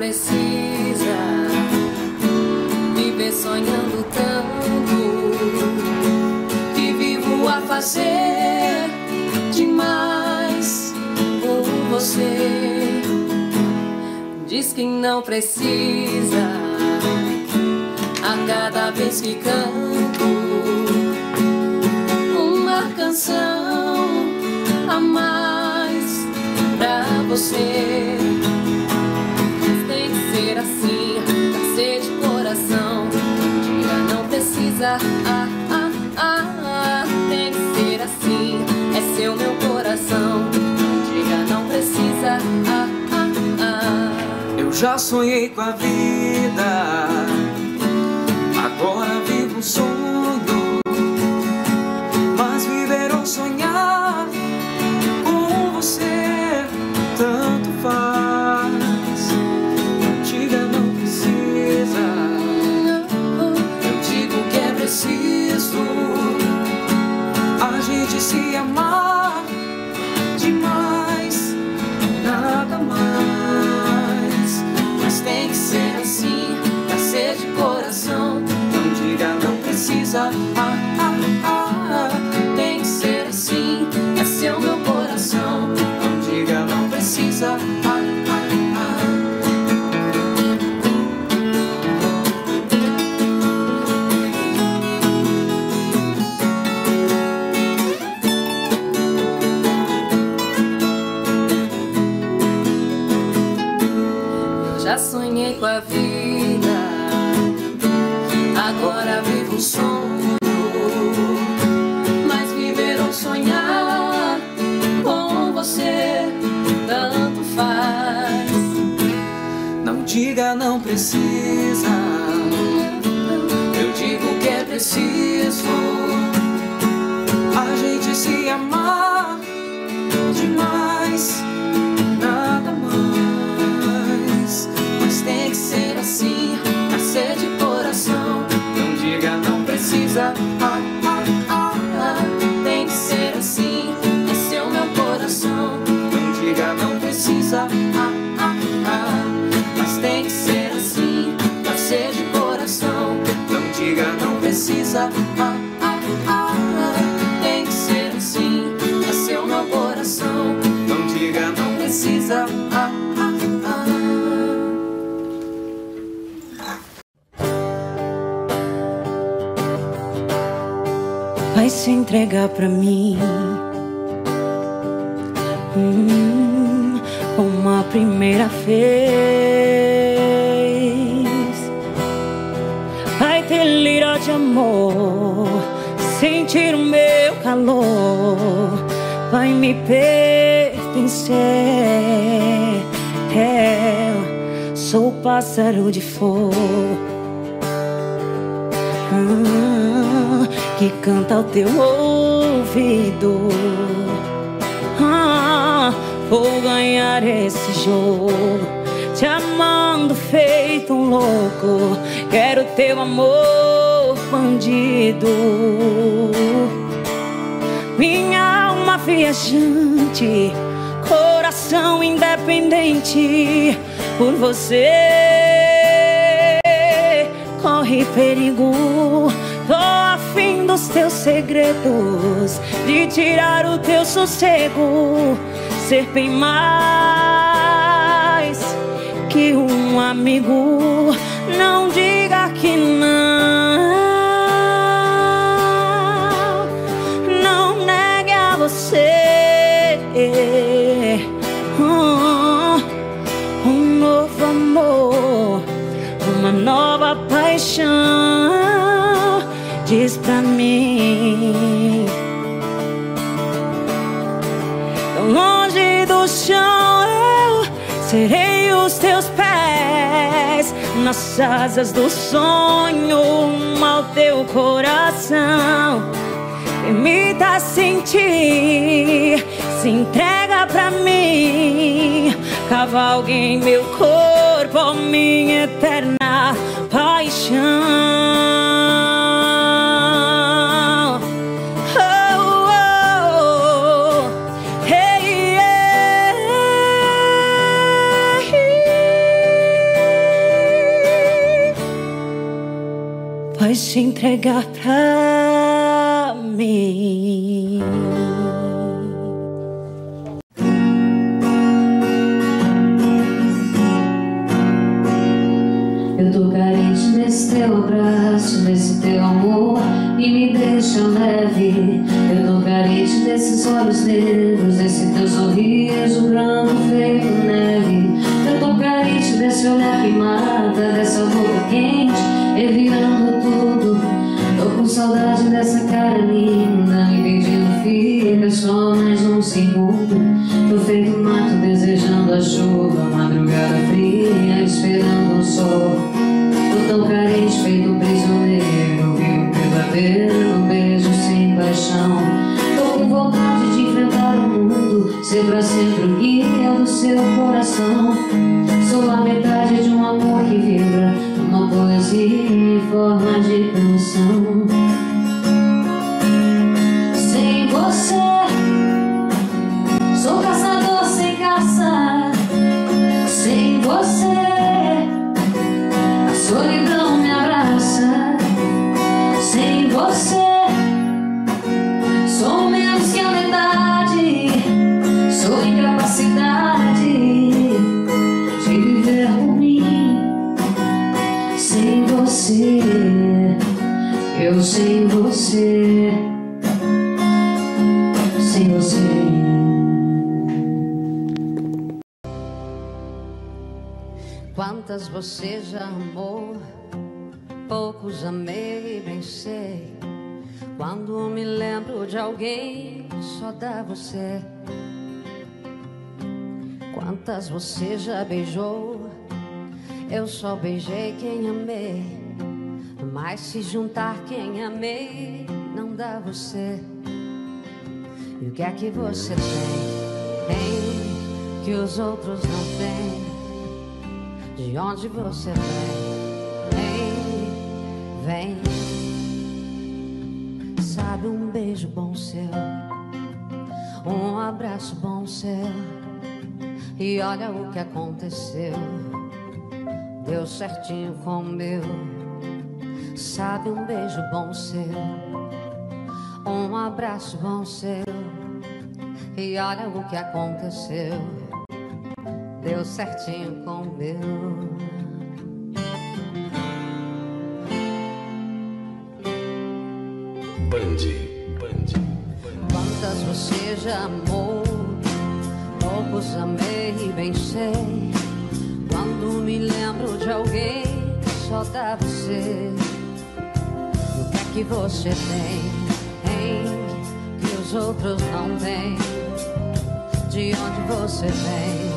precisa viver sonhando tanto que vivo a fazer demais por você. Diz que não precisa a cada vez que canto uma canção a mais pra você. Precisa, ah, ah, ah, ah. Tem que ser assim, é seu meu coração. Dia não precisa, ah, ah, ah. Eu já sonhei com a vida, agora vivo um sonho. Mas viver ou sonhar com você diga não precisa. Eu digo que é preciso a gente se amar demais, Ah, ah, ah. vai se entregar pra mim. Hum, como a primeira vez. Vai ter lira de amor, sentir o meu calor, vai me pertencer. Pássaro de fogo ah, que canta ao teu ouvido. Ah, vou ganhar esse jogo, te amando feito um louco. Quero teu amor bandido. Minha alma viajante, coração independente por você corre perigo. Tô afim dos teus segredos, de tirar o teu sossego, ser bem mais que um amigo. Não diga paixão. Diz pra mim, tão longe do chão, eu serei os teus pés nas asas do sonho, ao teu coração. Permita sentir, se entrega pra mim. Cavalgue em meu corpo, minha eterna paixão. Oh, oh, oh, hey, yeah. Te entregar pra mim. Carente desses olhos Quantas você já amou, poucos amei, bem sei. Quando me lembro de alguém, só dá você. Quantas você já beijou, eu só beijei quem amei. Mas se juntar quem amei, não dá você. E o que é que você tem, tem que os outros não têm? De onde você vem? Vem. Sabe um beijo bom seu, um abraço bom seu. E olha o que aconteceu. Deu certinho com o meu. Sabe um beijo bom seu, um abraço bom seu. E olha o que aconteceu. Deu certinho com o meu. Band, Band, Quantas você já amou, poucos amei e bem sei. Quando me lembro de alguém, só dá você. E o que é que você tem, hein, que os outros não têm? De onde você vem,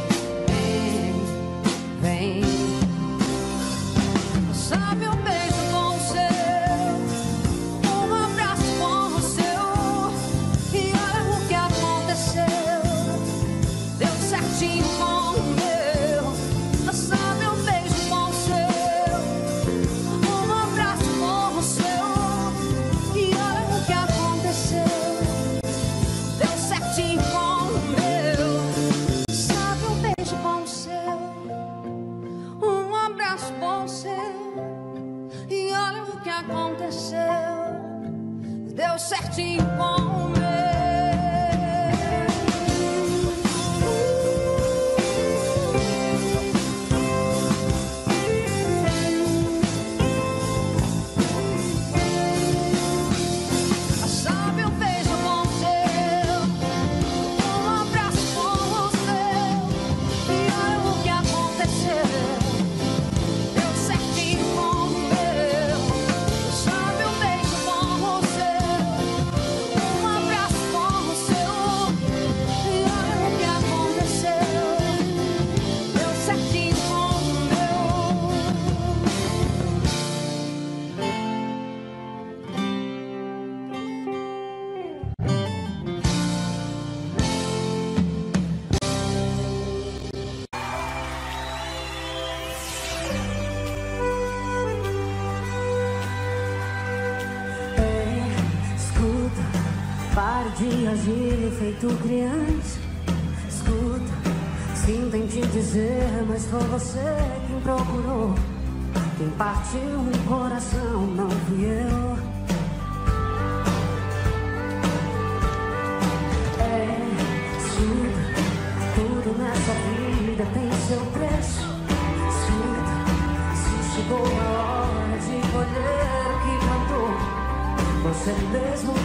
feito criança. Escuta, sinto em te dizer, mas foi você quem procurou. Quem partiu um coração não fui eu. É, escuta, tudo nessa vida tem seu preço. Escuta, se chegou a hora de colher o que plantou, você mesmo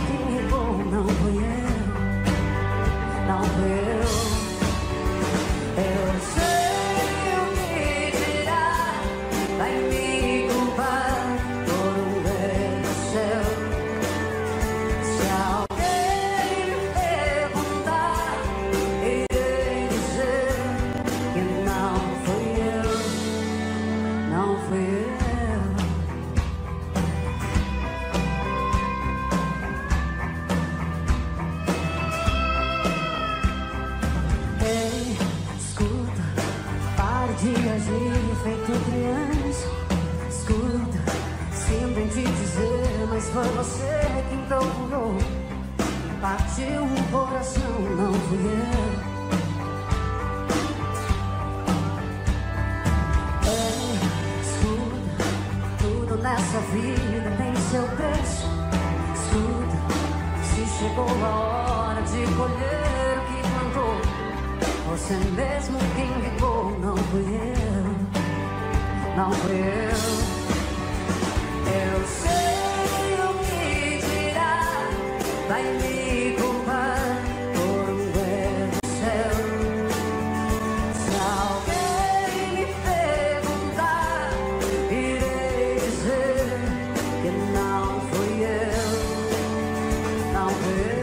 não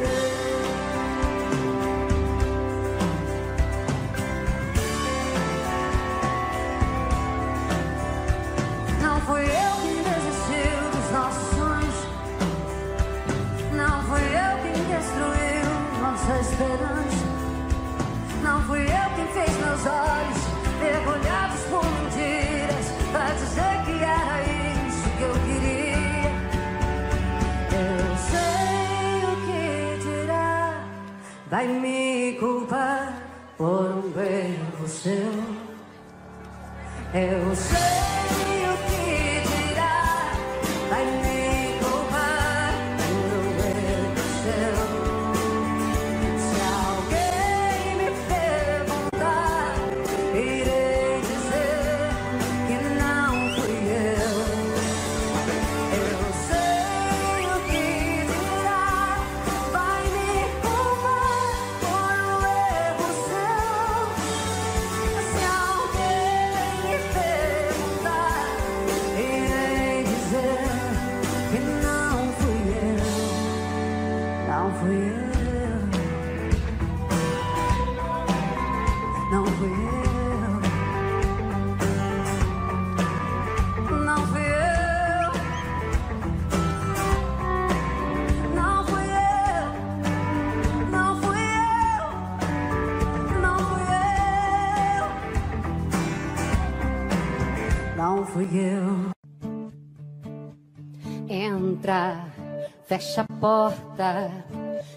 fecha a porta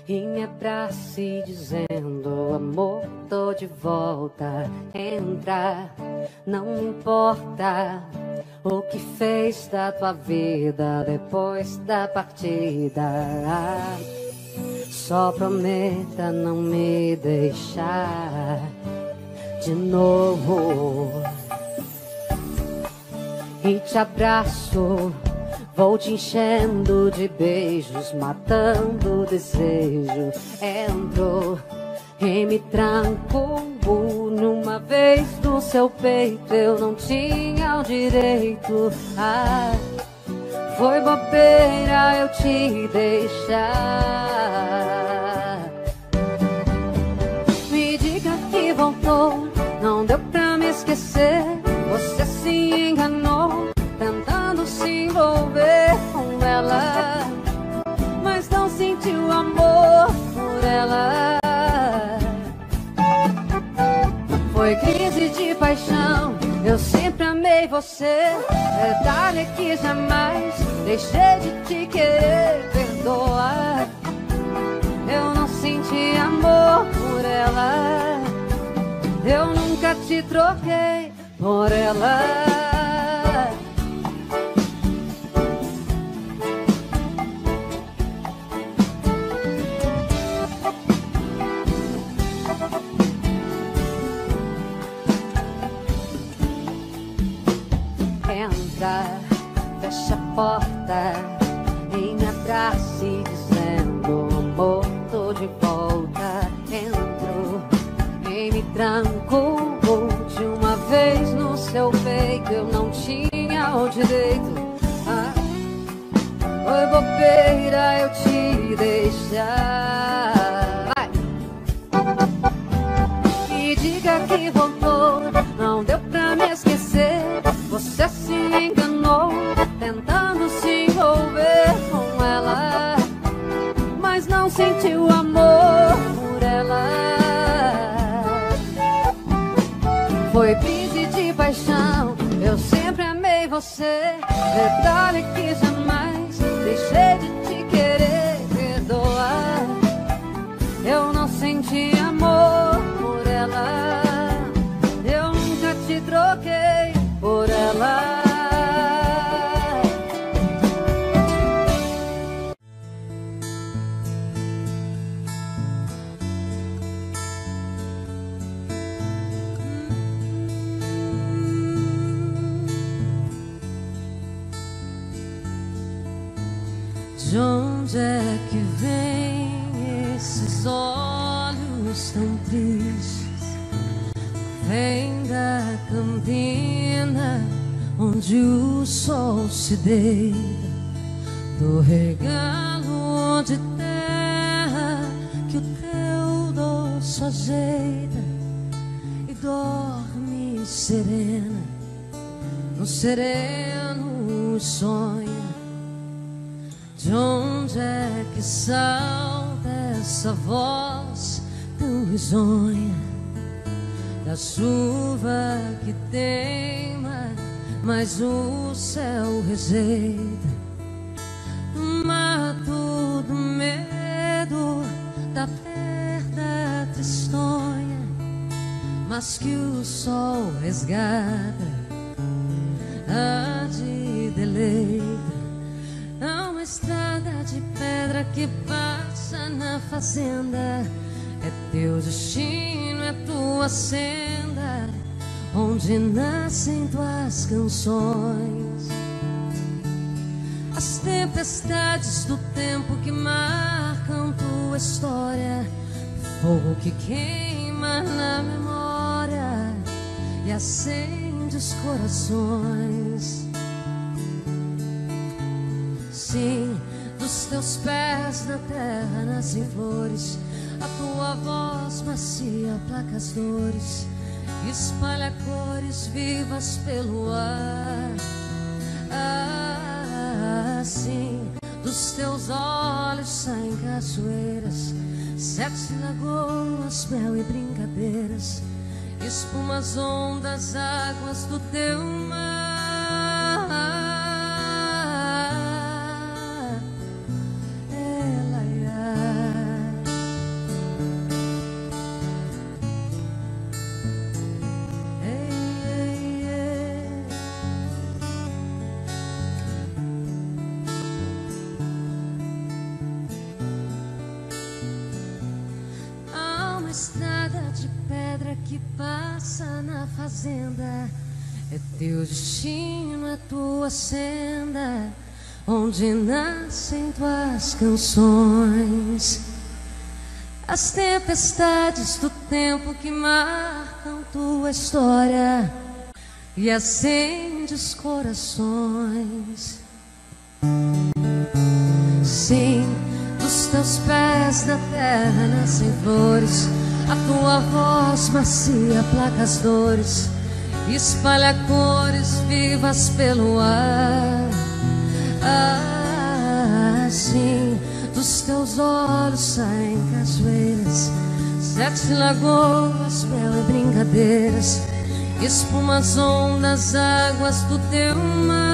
e me abrace dizendo amor, tô de volta. Entra, não importa o que fez da tua vida depois da partida. Só prometa não me deixar de novo e te abraço. Vou te enchendo de beijos, matando o desejo. Entro e me tranco numa vez no seu peito. Eu não tinha o direito. Ah, foi bobeira eu te deixar. Me diga que voltou, não deu pra me esquecer. Por ela. Foi crise de paixão, eu sempre amei você. É que jamais deixei de te querer perdoar. Eu não senti amor por ela. Eu nunca te troquei por ela. Porta e me abrace dizendo amor, tô de volta. Entro e me tranco de uma vez no seu peito. Eu não tinha o direito. Ah, Oi, bobeira, eu te deixar. Vai. E diga que voltou, você. Vem da campina onde o sol se deita, do regalo de terra que o teu doce ajeita e dorme serena, no sereno sonha. De onde é que salta essa voz tão risonha? Da chuva que teima, mas o céu rejeita. Do mato do medo, da perda tristonha, mas que o sol resgata, a de deleita. Há uma estrada de pedra que passa na fazenda. Teu destino, é tua senda, onde nascem tuas canções. As tempestades do tempo que marcam tua história, fogo que queima na memória e acende os corações. Sim, dos teus pés na terra nascem flores. A tua voz macia aplaca as dores, espalha cores vivas pelo ar. Assim, dos teus olhos saem cachoeiras, sete lagoas, mel e brincadeiras, espumas, ondas, águas do teu fazenda. É teu destino, a tua senda, onde nascem tuas canções. As tempestades do tempo que marcam tua história e acende os corações. Sim, dos teus pés na terra nascem flores. A tua voz macia aplaca as dores, espalha cores vivas pelo ar. Assim, dos teus olhos saem cachoeiras, sete lagoas, mel e brincadeiras, espumas, ondas, águas do teu mar.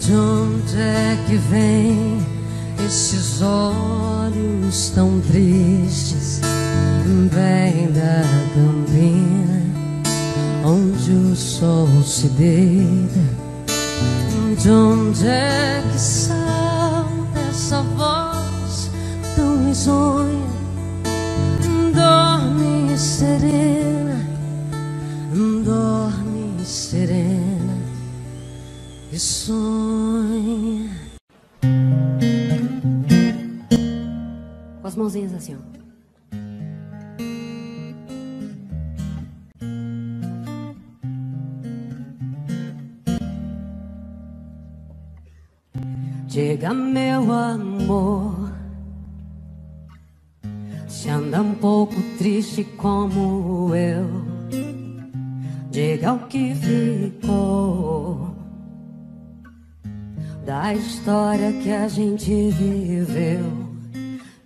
De onde é que vem esses olhos tão tristes? Vem da campina onde o sol se deita. De onde é que salta essa voz tão risonha? Dorme serena, dorme serena e sonha. Assim, ó. Diga meu amor, se anda um pouco triste como eu, diga o que ficou da história que a gente viveu.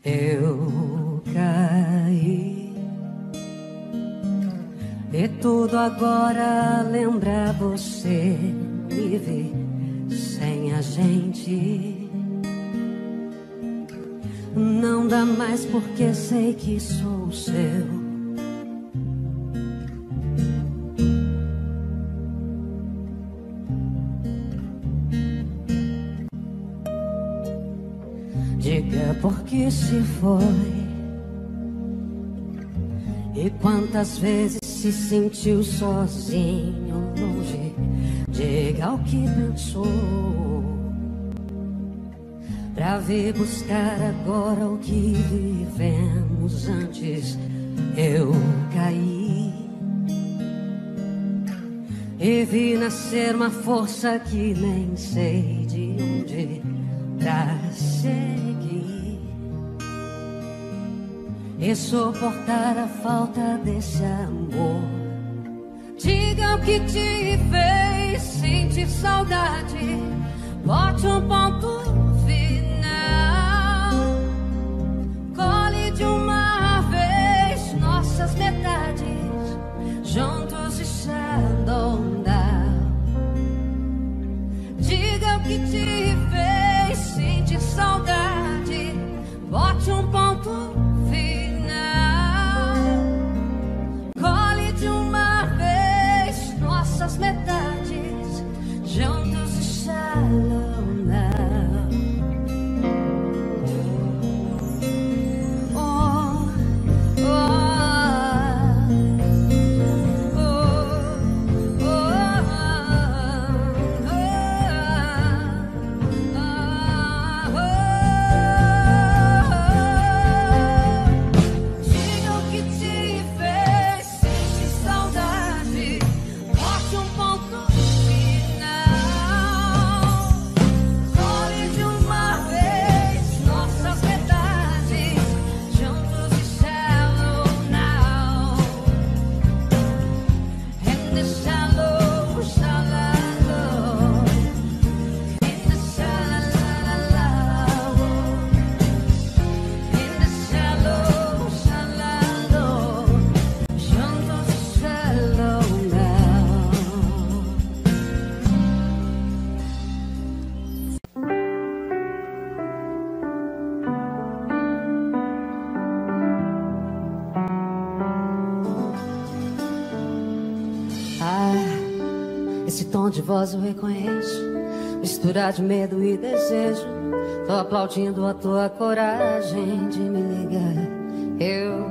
Eu caí e tudo agora lembra você me sem a gente. Não dá mais porque sei que sou seu. Diga por que se foi. E quantas vezes se sentiu sozinho, longe Diga o que pensou Pra ver buscar agora o que vivemos antes Eu caí E vi nascer uma força que nem sei de onde pra seguir E suportar a falta desse amor Diga o que te fez sentir saudade, bote um ponto final. Colhe de uma vez nossas metades, juntos e shallow down. Diga o que te esse tom de voz eu reconheço. Mistura de medo e desejo. Tô aplaudindo a tua coragem de me ligar. Eu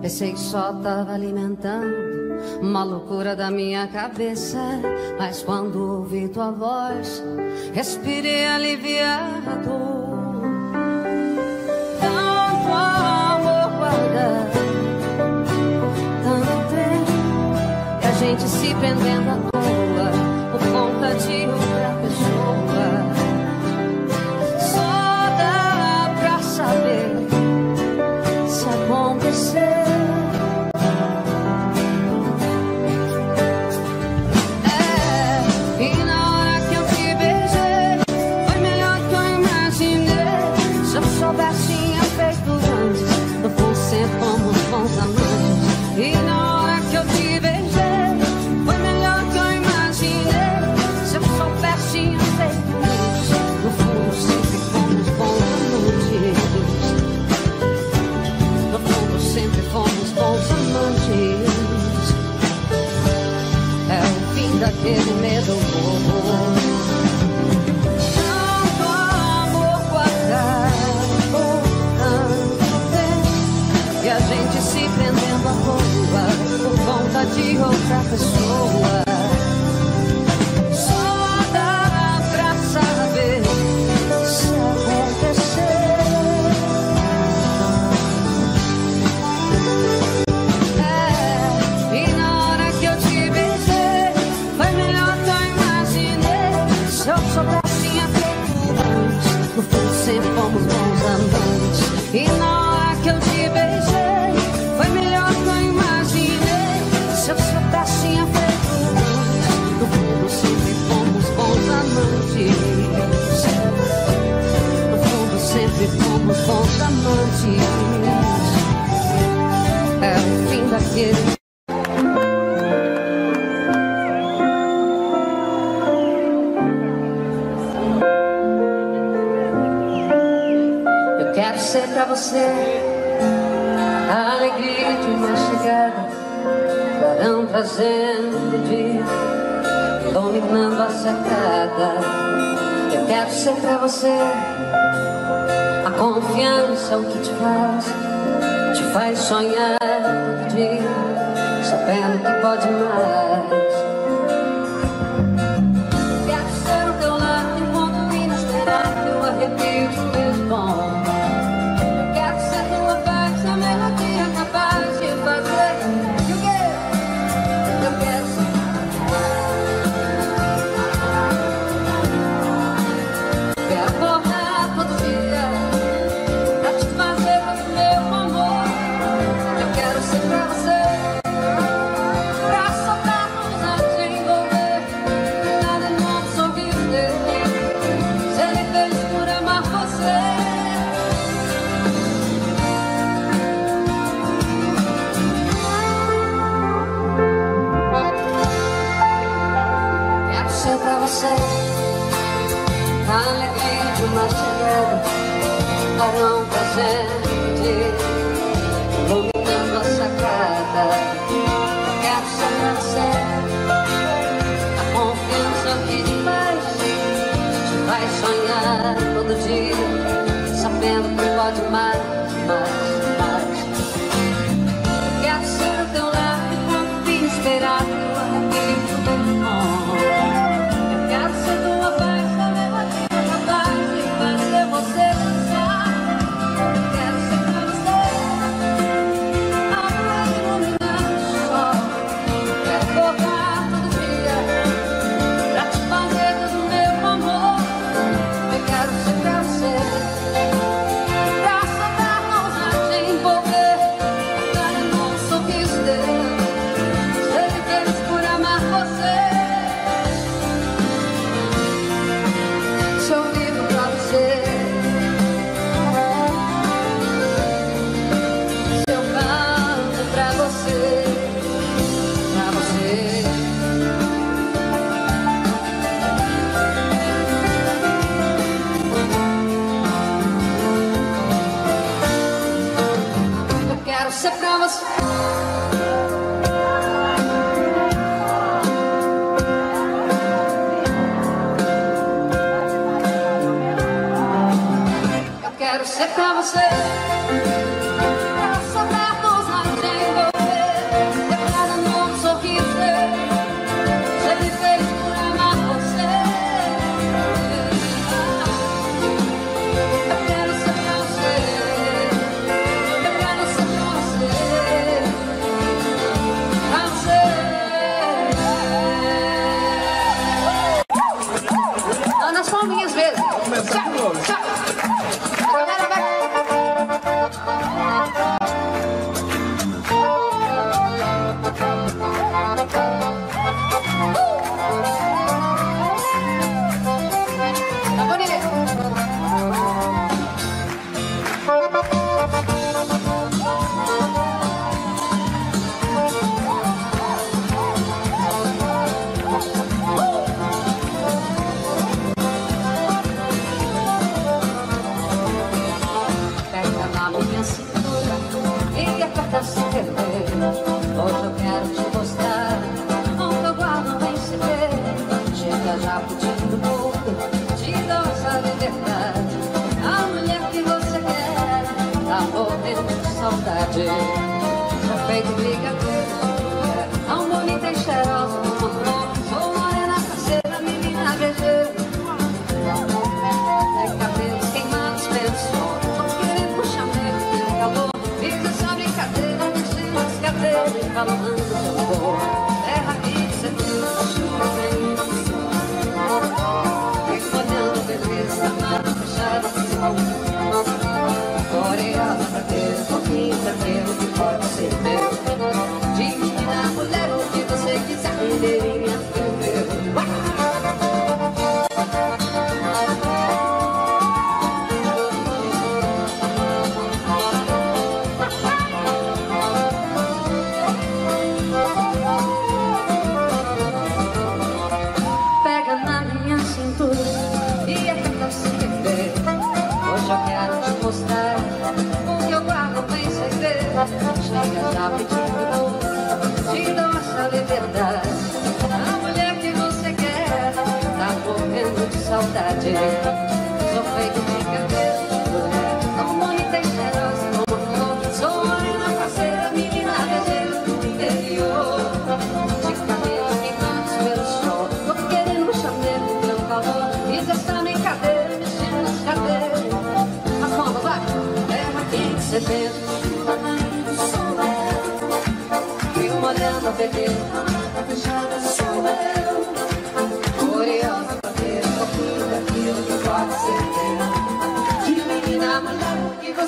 pensei que só tava alimentando uma loucura da minha cabeça. Mas quando ouvi tua voz, respirei aliviado. A gente se prendendo por conta fim daquele medo bobo. Tanto amor guardado, tanto tempo, e a gente se prendendo à toa por conta de outra pessoa. madrugada Clarão trazendo dia Dominando a sacada. Eu quero ser pra você A confiança, é o que te faz Te faz sonhar todo dia Sabendo que pode mais. say.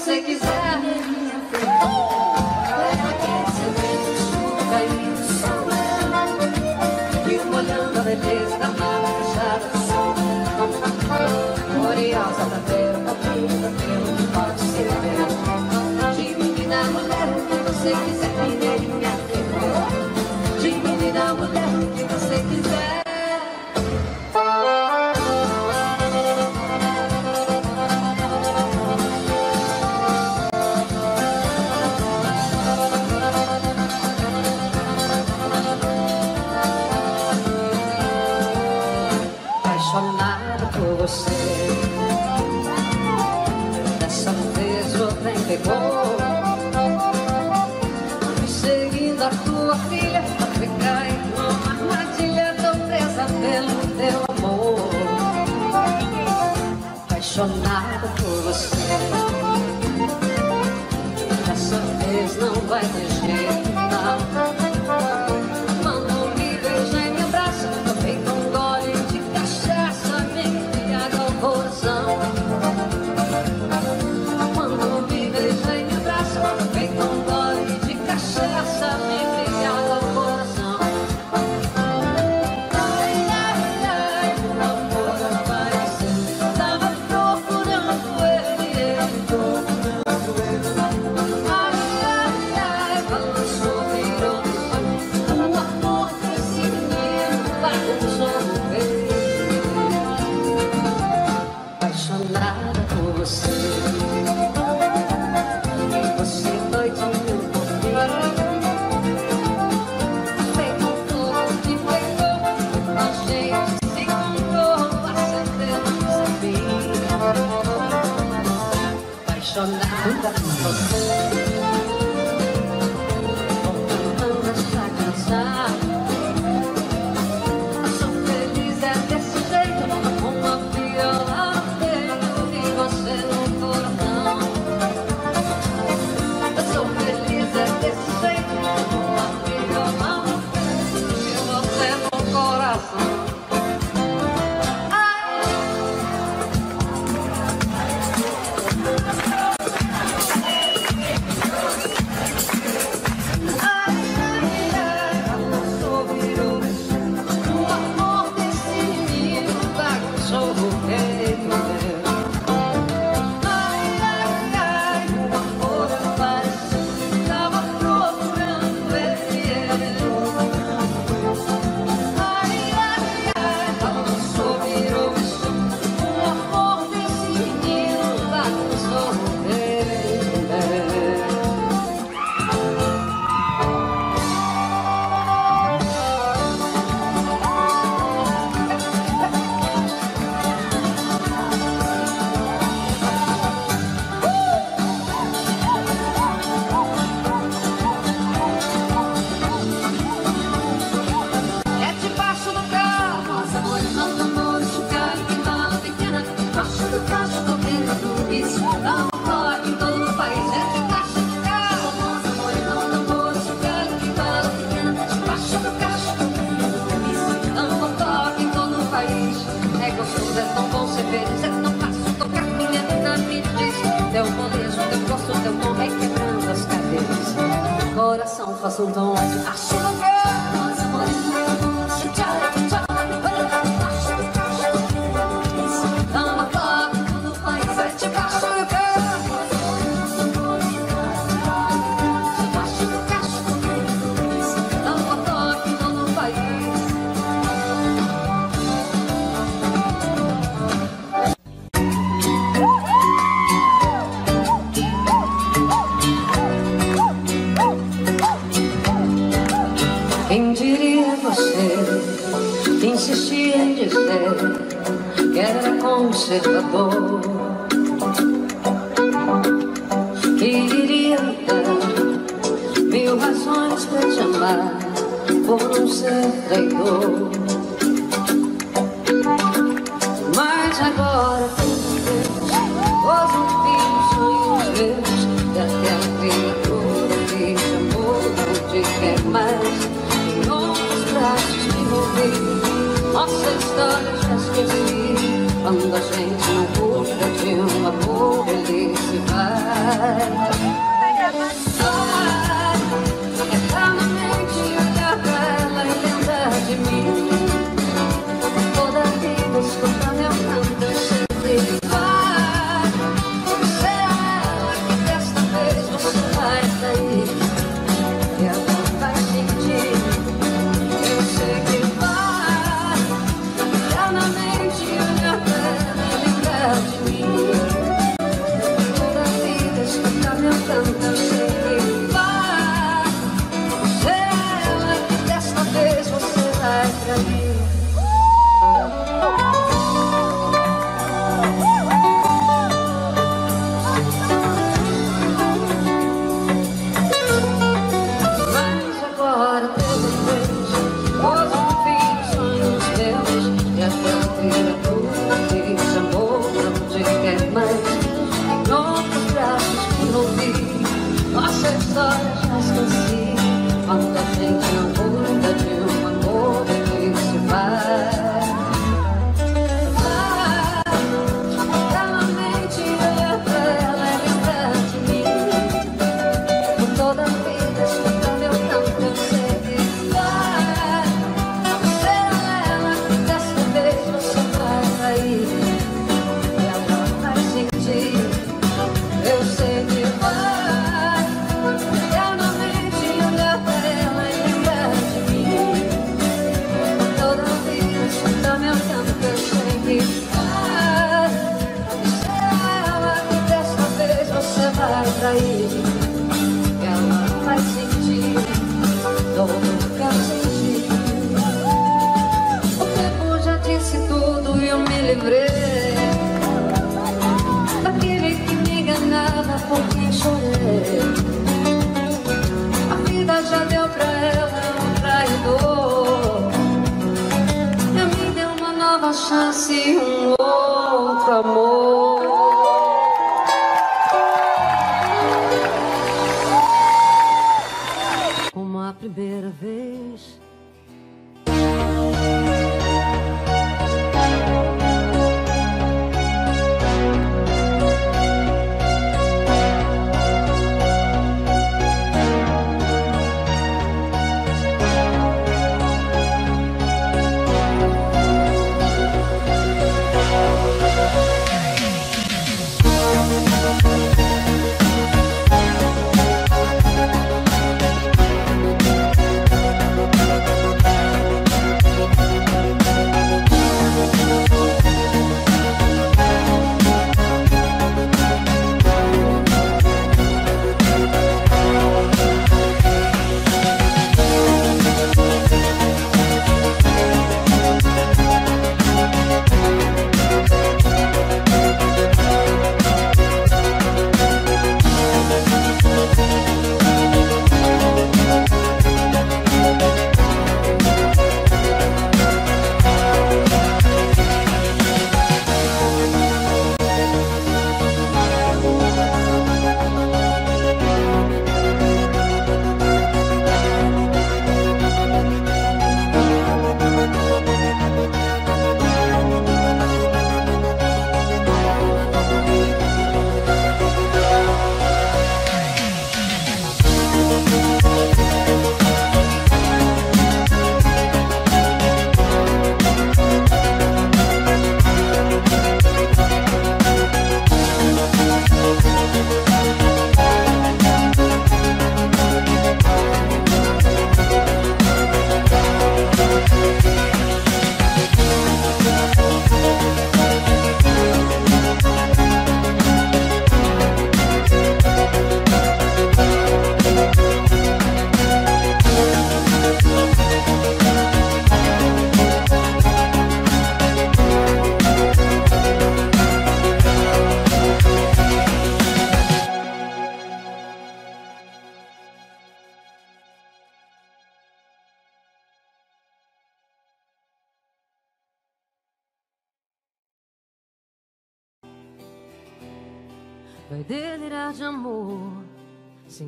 você quiser. É Olhando a beleza da mala fechada do sol é ver o terra, o vida, que pode ser De menina, mulher, que você quiser. chegou Seguindo a tua filha Pra ficar em uma armadilha Tão presa pelo teu amor Apaixonado por você Dessa vez não vai deixar. go. xuân đã đến gần rồi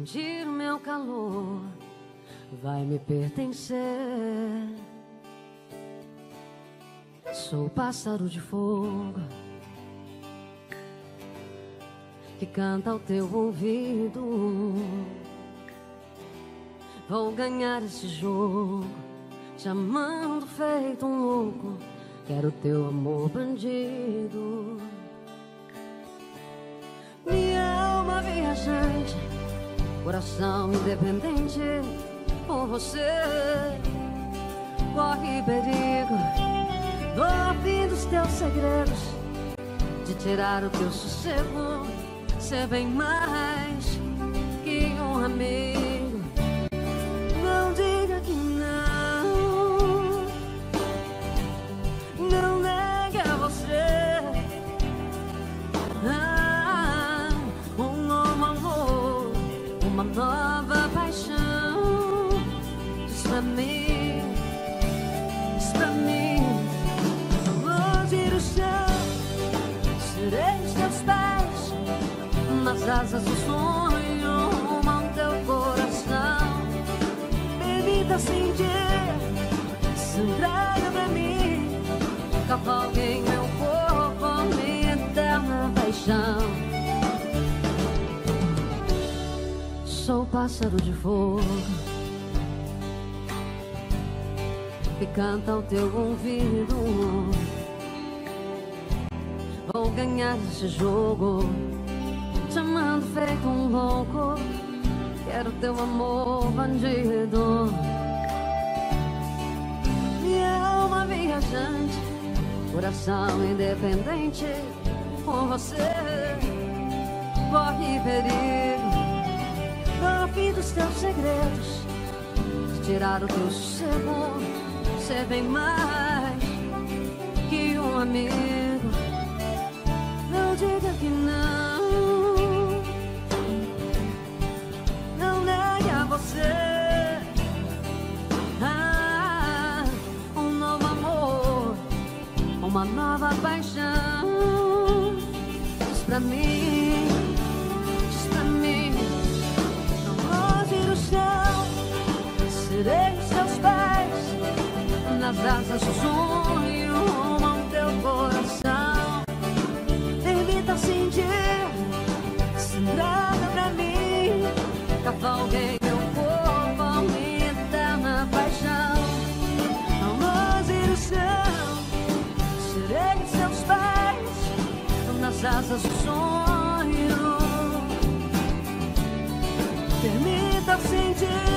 sentir o meu calor, vai me pertencer. Sou pássaro de fogo que canta ao teu ouvido. Vou ganhar esse jogo, te amando feito um louco. Quero teu amor bandido. Minha alma viajante, coração independente. Por você corre perigo, do fim dos teus segredos, de tirar o teu sossego. Ser bem mais que um amigo. Não diga que não, não negue asas do sonho, rumo ao teu coração. Permita sentir, se entrega pra mim, cavalgue em meu corpo, minha eterna paixão. Sou pássaro de fogo que canta ao teu ouvido. Vou ganhar esse jogo, feito um louco. Quero teu amor bandido. Minha alma viajante, coração independente. Por você corre perigo. No fim dos teus segredos, de tirar o teu sossego, ser bem mais que um amigo. Não diga que não Ah, um novo amor, uma nova paixão. Diz pra mim, diz pra mim. Não longe do chão, serei os teus pés, nas asas do rumo ao teu coração. Permita sentir, se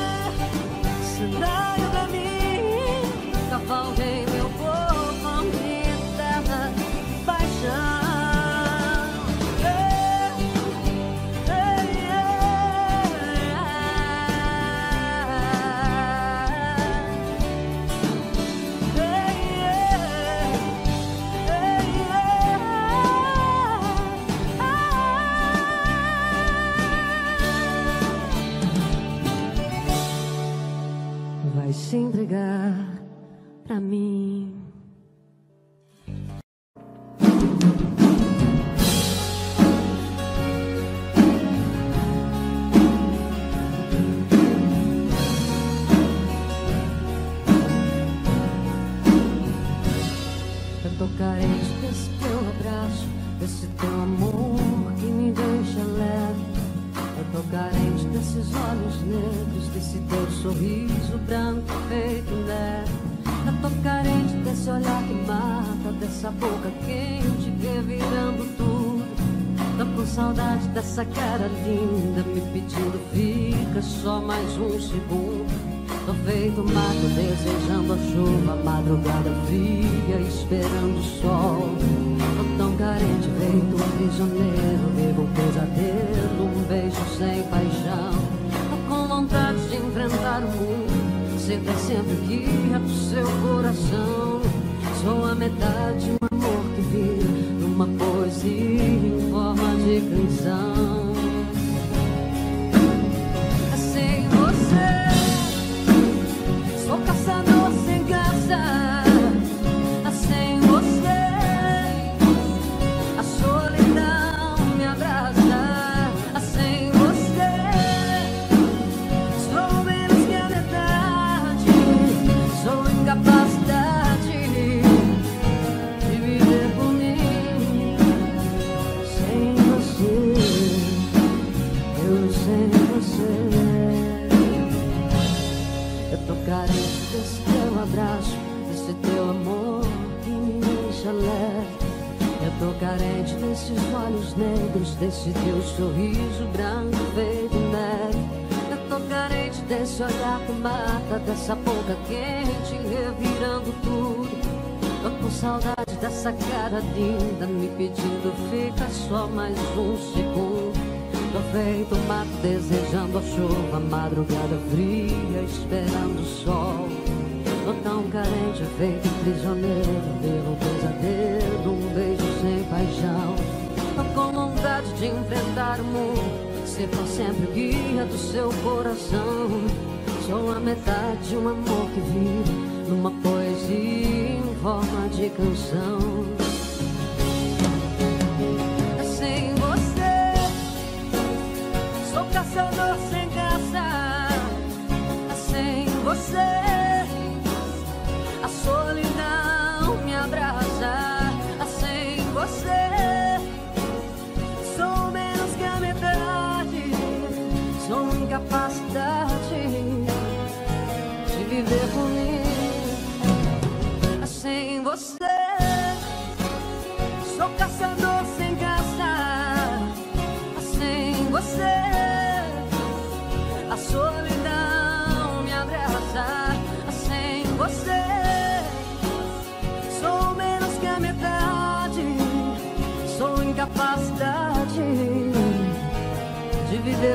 dessa boca quente revirando tudo. Tô com saudade dessa cara linda, me pedindo fica só mais um segundo. Tô feito mato desejando a chuva, madrugada fria, esperando o sol. Tô tão carente, feito um prisioneiro, vivo um pesadelo, um beijo sem paixão. Tô com vontade de enfrentar o mundo, sempre o guia do seu coração. Sou a metade de um amor que vira numa poesia em forma de canção. Desse olhar que mata, dessa boca quente revirando tudo. Tô com saudade dessa cara linda me pedindo fica só mais um segundo. Tô feito mato desejando a chuva, madrugada fria esperando o sol. Tô tão carente, feito prisioneiro, pelo pesadelo, um beijo sem paixão. Tô com vontade de enfrentar o mundo, ser pra sempre o guia do seu coração. Sou a metade de um amor que vive numa poesia em forma de canção. Sem você, sou caçador sem caça. Sem você,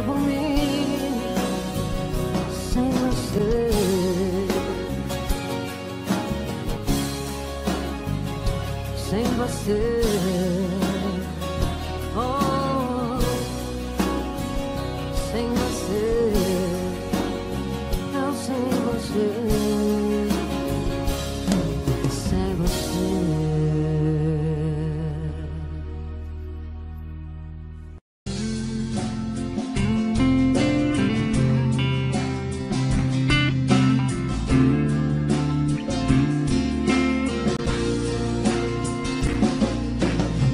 por mim. Sem você. sem você.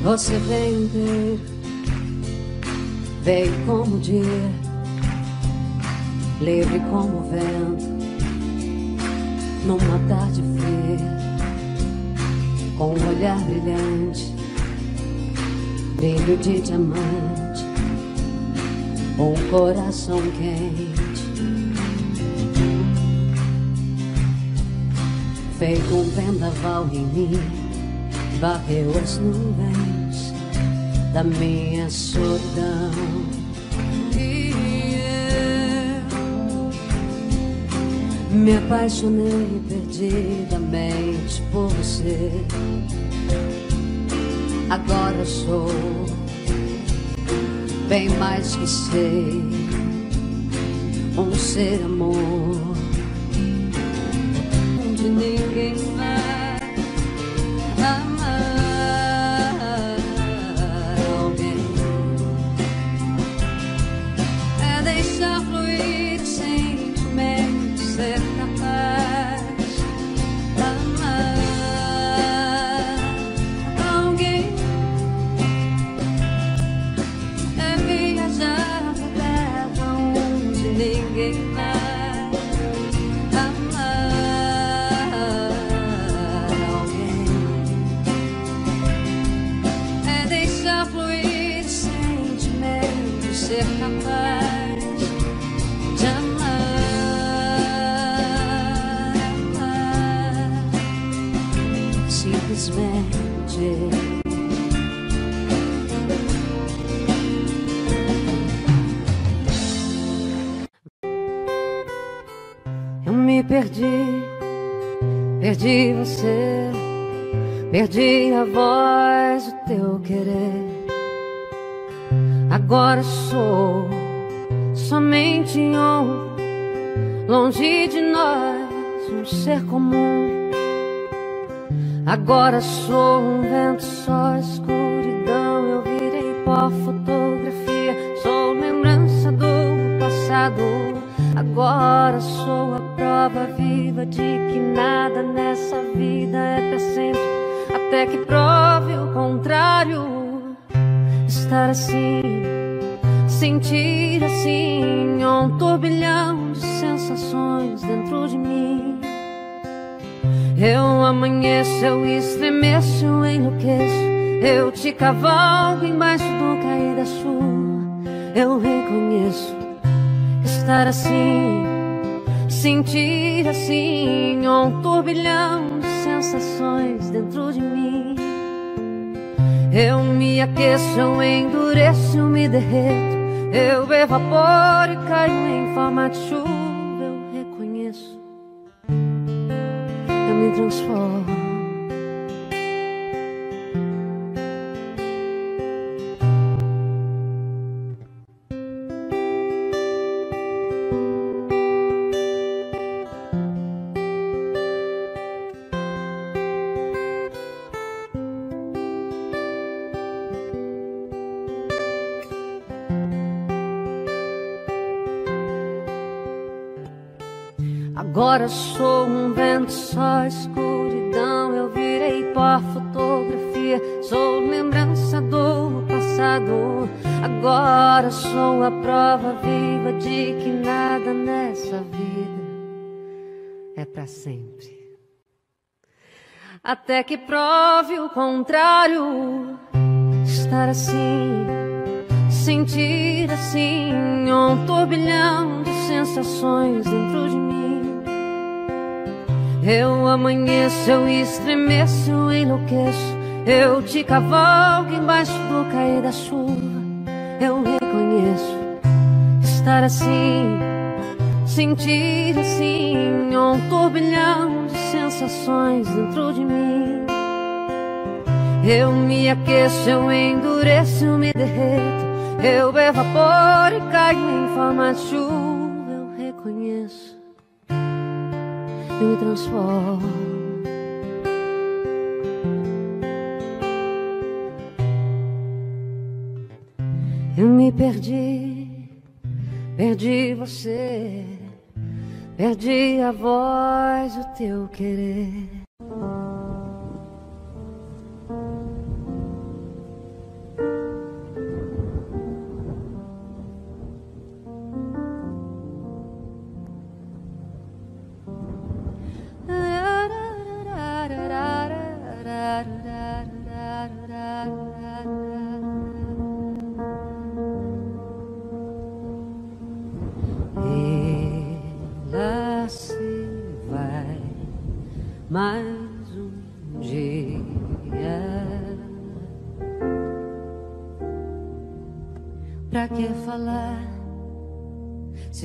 Você veio inteiro, veio como o dia, livre como o vento, numa tarde fria, com um olhar brilhante, brilho de diamante, um coração quente. Feito um vendaval em mim varreu as nuvens da minha solidão. E eu me apaixonei perdidamente por você. Agora sou bem mais que sei, um ser amor onde ninguém perdi, perdi você, perdi a voz, o teu querer. Agora sou somente um, longe de nós, um ser comum. Agora sou um vento só, escuridão. Eu virei pó, fotografia, sou lembrança do passado. Agora sou a prova viva de que nada nessa vida é pra sempre, até que prove o contrário. Estar assim, sentir assim, um turbilhão de sensações dentro de mim. Eu amanheço, eu estremeço, eu enlouqueço. Eu te cavalgo embaixo do cair da chuva. Eu reconheço estar assim, sentir assim, um turbilhão de sensações dentro de mim. Eu me aqueço, eu endureço, eu me derreto. Eu evaporo e caio em forma de chuva. Eu reconheço, eu me transformo. Agora sou um vento, só escuridão. Eu virei pó, fotografia. Sou lembrança do passado. Agora sou a prova viva de que nada nessa vida é para sempre. Até que prove o contrário. Estar assim, sentir assim, um turbilhão de sensações dentro de mim. Eu amanheço, eu estremeço, enlouqueço. Eu te cavalgo embaixo do cair da chuva. Eu reconheço estar assim, sentir assim, um turbilhão de sensações dentro de mim. Eu me aqueço, eu endureço, eu me derreto. Eu evaporo e caio em forma de chuva. Me transformo. Eu me perdi, perdi você, perdi a voz, o teu querer.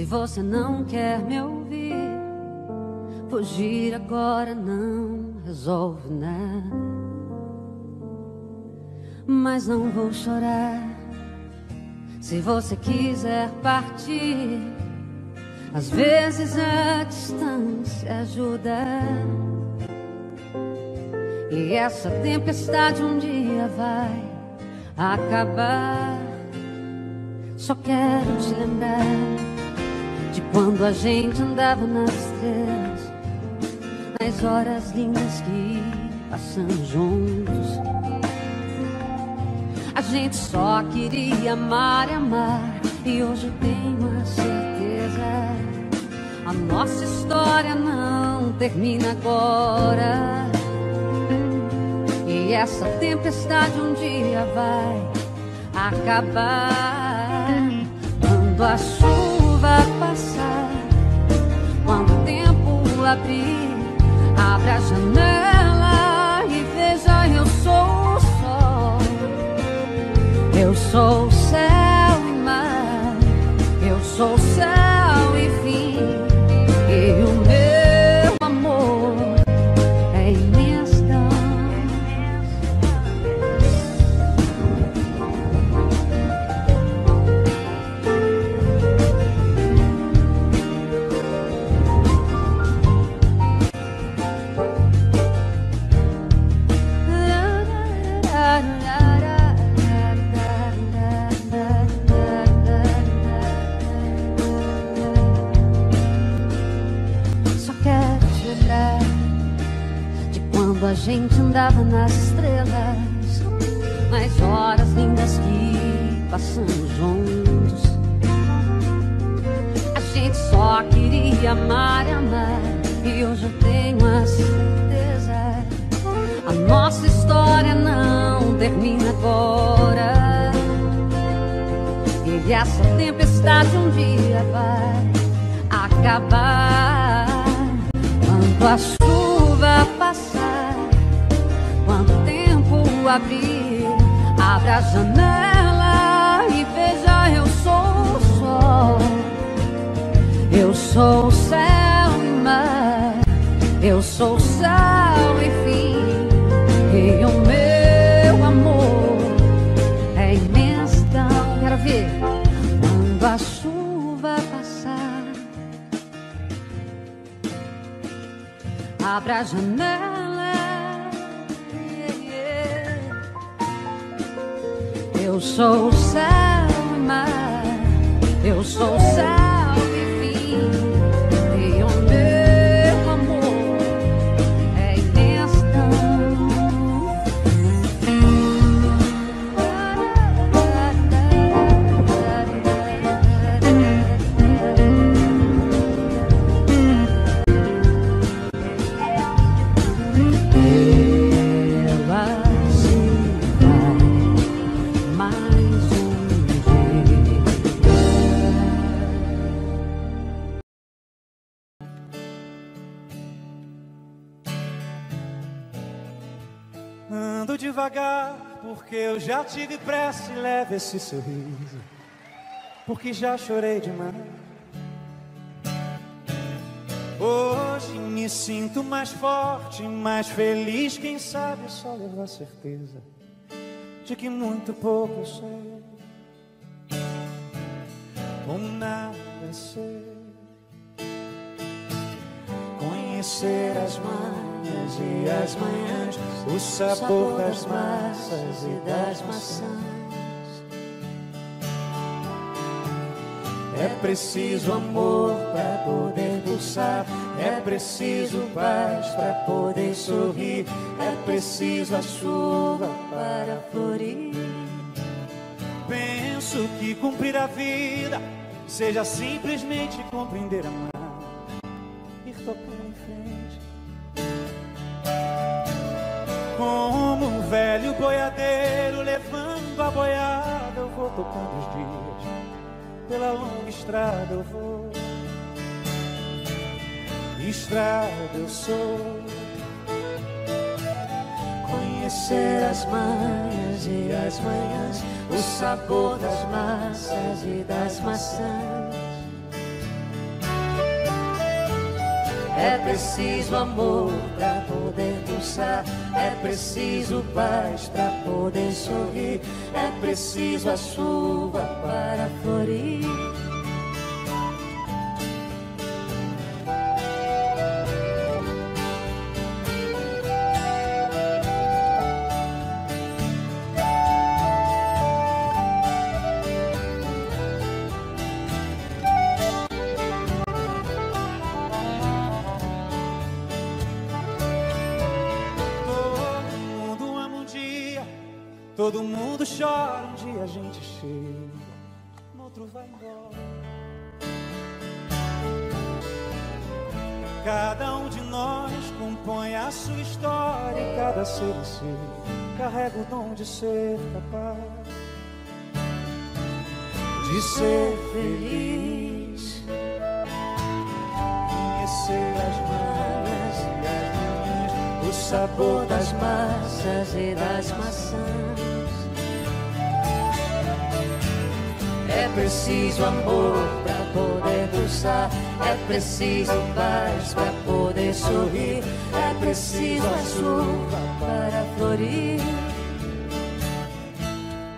Você não quer me ouvir? Fugir agora não resolve nada. Mas não vou chorar se você quiser partir. Às vezes a distância ajuda. E essa tempestade um dia vai acabar. Só quero te lembrar de quando a gente andava nas estrelas, nas horas lindas que passamos juntos. A gente só queria amar e amar, e hoje eu tenho a certeza. A nossa história não termina agora. E essa tempestade um dia vai acabar. Quando a chuva passar, quando o tempo abrir, abra a janela e veja eu sou o sol. Eu sou o céu e mar, eu sou o céu a gente andava nas estrelas, nas horas lindas que passamos juntos. A gente só queria amar e amar, E hoje eu tenho a certeza. A nossa história não termina agora. E essa tempestade um dia vai acabar. Quando a chuva passar abrir Abra a janela e veja eu sou o sol Eu sou o céu eu sou sal e fim, e o meu amor é imensidão. Quero ver quando a chuva passar. Abra a janela. Sou céu e mar. Eu sou o tive pressa e leve esse sorriso, porque já chorei demais. Hoje me sinto mais forte, mais feliz, quem sabe só levar certeza de que muito pouco eu sei, ou nada sei. Conhecer as manhas e as manhãs o sabor das massas e das maçãs. É preciso amor para poder pulsar, é preciso paz para poder sorrir, é preciso a chuva para florir. Penso que cumprir a vida seja simplesmente compreender amar, ir como um velho boiadeiro levando a boiada, eu vou tocando os dias. Pela longa estrada eu vou. Estrada eu sou. Conhecer as manhas e as manhãs, o sabor das massas e das maçãs. É preciso amor para poder pulsar, é preciso paz para poder sorrir, é preciso a chuva para florir. Si carrega o dom de ser capaz de ser feliz. Conhecer as manhas e as manhãs, o sabor das massas e das maçãs. É preciso amor para poder pulsar, é preciso paz para poder sorrir, é preciso a chuva para florir.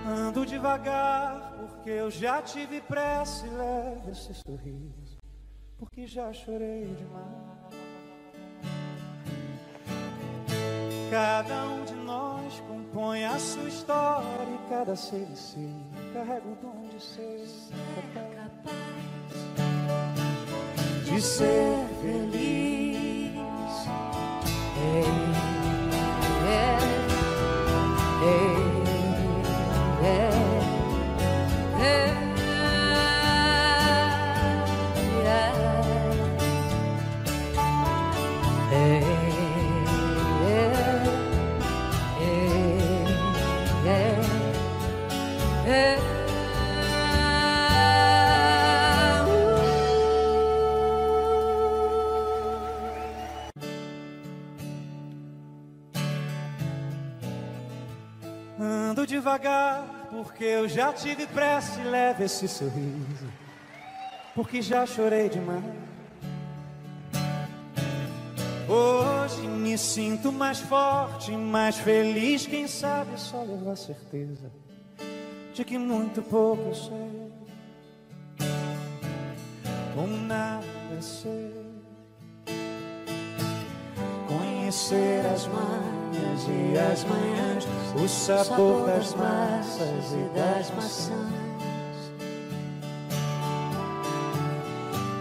Ando devagar porque eu já tive pressa e leve esse sorriso, porque já chorei demais. Cada um de nós compõe a sua história e cada ser em si carrega o dom ser capaz de ser feliz. É, é, Ando devagar, porque eu já tive pressa e leve esse sorriso. Porque já chorei demais. Hoje me sinto mais forte, mais feliz. Quem sabe só levar certeza de que muito pouco eu sei. Ou nada sei. Conhecer as manhas e as manhãs, o sabor das massas e das maçãs.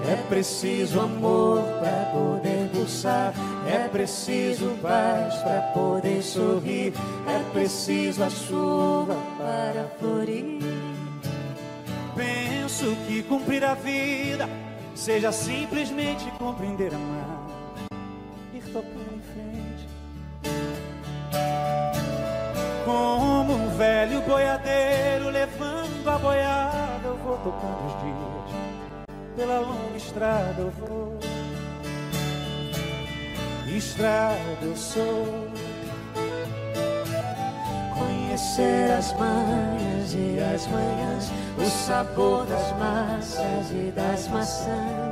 É preciso amor para poder pulsar, é preciso paz para poder sorrir, é preciso a chuva para florir. Penso que cumprir a vida seja simplesmente compreender amar, velho boiadeiro levando a boiada, eu vou tocando os dias pela longa estrada eu vou. Estrada eu sou. Conhecer as manhas e as manhãs, o sabor das massas e das maçãs.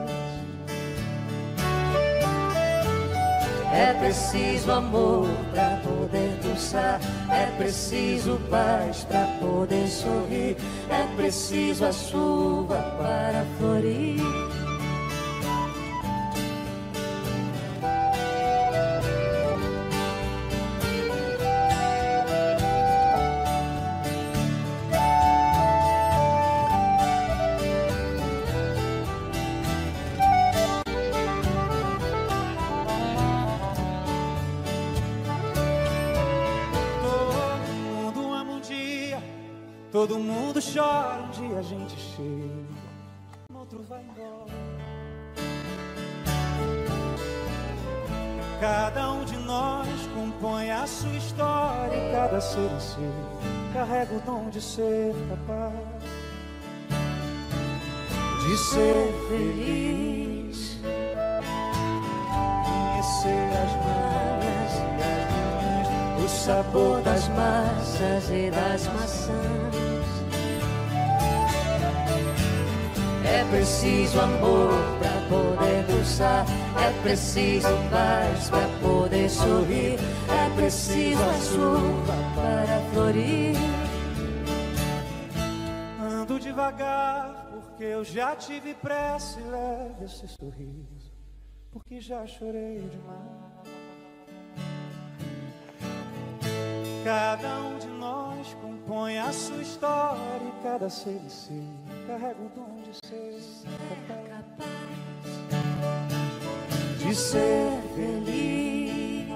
É preciso amor para poder pulsar, é preciso paz para poder sorrir, é preciso a chuva para florir. Si carrega o dom de ser capaz de ser feliz. Conhecer as manhas e as manhãs, o sabor das massas e das maçãs. É preciso amor para poder pulsar, é preciso paz para poder sorrir, é preciso a chuva para florir. Ando devagar, porque eu já tive pressa e leve esse sorriso, porque já chorei demais. Cada um de nós compõe a sua história e cada ser em si carrega o dom de ser capaz de ser feliz.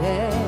Hey,